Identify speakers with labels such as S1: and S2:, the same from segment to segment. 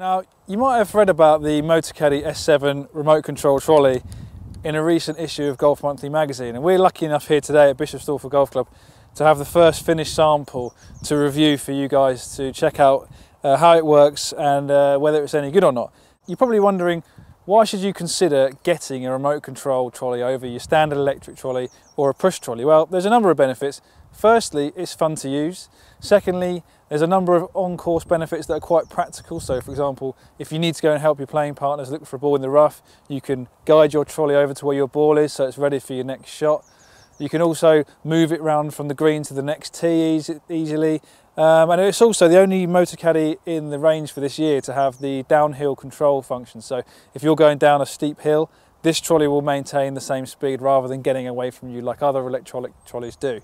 S1: Now, you might have read about the Motocaddy S7 remote control trolley in a recent issue of Golf Monthly magazine, and we're lucky enough here today at Bishop Stortford Golf Club to have the first finished sample to review for you guys to check out uh, how it works and uh, whether it's any good or not. You're probably wondering why should you consider getting a remote control trolley over your standard electric trolley or a push trolley? Well, there's a number of benefits. Firstly, it's fun to use. Secondly, there's a number of on-course benefits that are quite practical. So for example, if you need to go and help your playing partners look for a ball in the rough, you can guide your trolley over to where your ball is so it's ready for your next shot. You can also move it round from the green to the next tee easily. Um, and it's also the only Motocaddy in the range for this year to have the downhill control function. So if you're going down a steep hill, this trolley will maintain the same speed rather than getting away from you like other electronic trolleys do.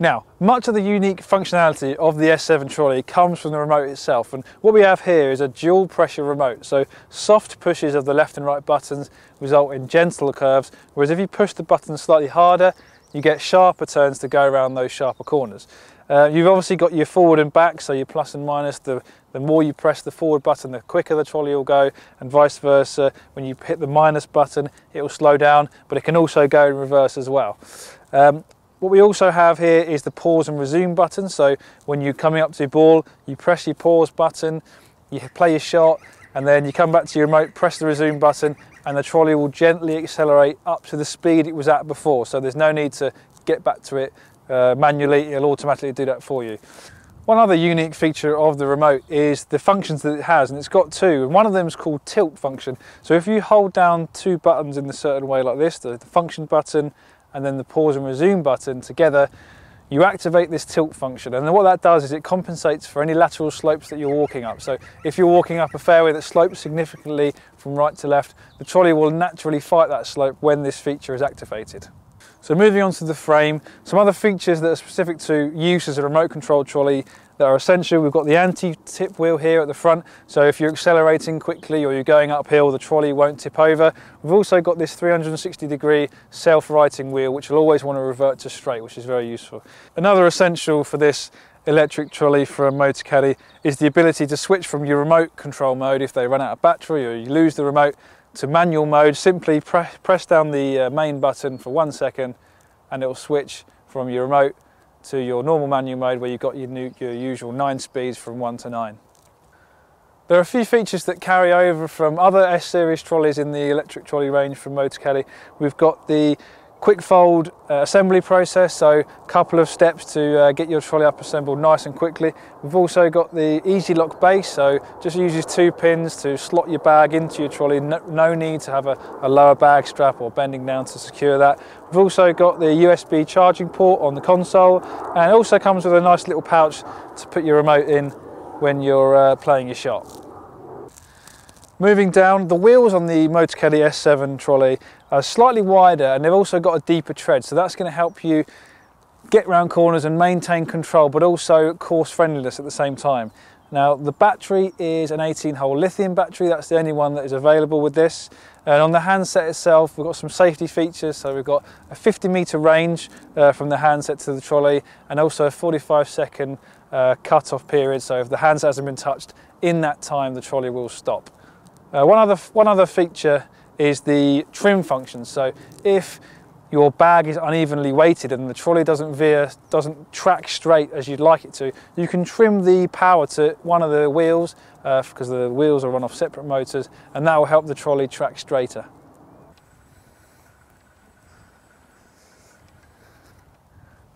S1: Now, much of the unique functionality of the S7 trolley comes from the remote itself and what we have here is a dual pressure remote. So soft pushes of the left and right buttons result in gentle curves, whereas if you push the button slightly harder, you get sharper turns to go around those sharper corners. Uh, you've obviously got your forward and back, so your plus and minus, the, the more you press the forward button, the quicker the trolley will go, and vice versa. When you hit the minus button, it will slow down, but it can also go in reverse as well. Um, what we also have here is the pause and resume button. So when you're coming up to ball, you press your pause button, you play your shot, and then you come back to your remote, press the resume button, and the trolley will gently accelerate up to the speed it was at before. So there's no need to get back to it uh, manually, it'll automatically do that for you. One other unique feature of the remote is the functions that it has, and it's got two, and one of them is called tilt function. So if you hold down two buttons in a certain way like this, the, the function button and then the pause and resume button together, you activate this tilt function and what that does is it compensates for any lateral slopes that you're walking up. So if you're walking up a fairway that slopes significantly from right to left, the trolley will naturally fight that slope when this feature is activated. So moving on to the frame, some other features that are specific to use as a remote control trolley that are essential. We've got the anti-tip wheel here at the front, so if you're accelerating quickly or you're going uphill, the trolley won't tip over. We've also got this 360 degree self-righting wheel, which will always want to revert to straight, which is very useful. Another essential for this electric trolley for a Motocaddy is the ability to switch from your remote control mode if they run out of battery or you lose the remote to manual mode. Simply pre press down the uh, main button for one second and it will switch from your remote to your normal manual mode where you've got your, new, your usual nine speeds from one to nine. There are a few features that carry over from other S-series trolleys in the electric trolley range from Motocaddy. We've got the quick fold uh, assembly process, so a couple of steps to uh, get your trolley up assembled nice and quickly. We've also got the easy lock base, so just uses two pins to slot your bag into your trolley. No, no need to have a, a, lower bag strap or bending down to secure that. We've also got the USB charging port on the console and it also comes with a nice little pouch to put your remote in when you're uh, playing your shot. Moving down, the wheels on the Motocaddy S7 trolley are slightly wider and they've also got a deeper tread, so that's going to help you get round corners and maintain control, but also course friendliness at the same time. Now, the battery is an 18 hole lithium battery, that's the only one that is available with this. And on the handset itself, we've got some safety features. So we've got a 50 meter range uh, from the handset to the trolley and also a 45 second uh, cut off period. So if the handset hasn't been touched in that time, the trolley will stop. Uh, one, other, one other feature is the trim function. So if your bag is unevenly weighted and the trolley doesn't veer, doesn't track straight as you'd like it to, you can trim the power to one of the wheels because uh, the wheels are run off separate motors and that will help the trolley track straighter.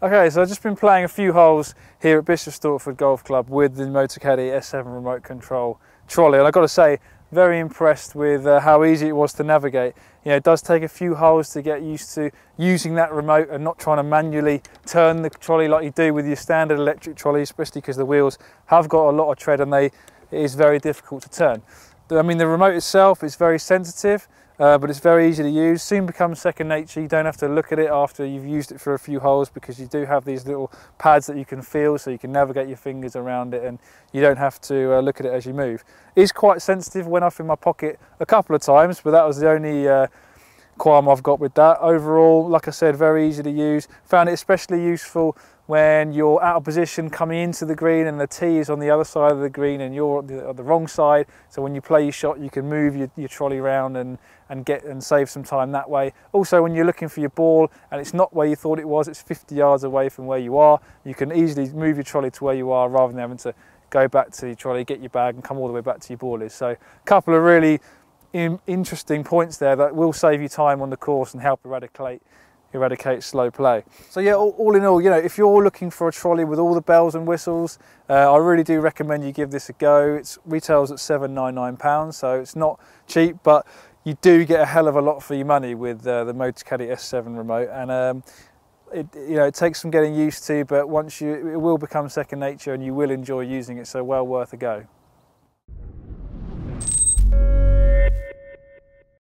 S1: Okay, so I've just been playing a few holes here at Bishop Stortford Golf Club with the Motocaddy S7 remote control trolley and I've got to say very impressed with uh, how easy it was to navigate. You know, it does take a few holes to get used to using that remote and not trying to manually turn the trolley like you do with your standard electric trolley, especially because the wheels have got a lot of tread and they, it is very difficult to turn. I mean, the remote itself is very sensitive uh, but it's very easy to use. Soon becomes second nature. You don't have to look at it after you've used it for a few holes because you do have these little pads that you can feel so you can navigate your fingers around it and you don't have to uh, look at it as you move. It is quite sensitive, went off in my pocket a couple of times, but that was the only uh, qualm I've got with that. Overall, like I said, very easy to use. Found it especially useful when you're out of position coming into the green and the tee is on the other side of the green and you're on the, on the wrong side. So when you play your shot, you can move your, your trolley around and, and get and save some time that way. Also, when you're looking for your ball and it's not where you thought it was, it's 50 yards away from where you are, you can easily move your trolley to where you are rather than having to go back to your trolley, get your bag and come all the way back to your ball is. So a couple of really interesting points there that will save you time on the course and help eradicate eradicate slow play. So yeah, all, all, in all, you know, if you're looking for a trolley with all the bells and whistles, uh, I really do recommend you give this a go. It retails at £799, so it's not cheap, but you do get a hell of a lot for your money with uh, the Motocaddy S7 remote. And um, it, you know, it takes some getting used to, but once you, it will become second nature and you will enjoy using it, so well worth a go.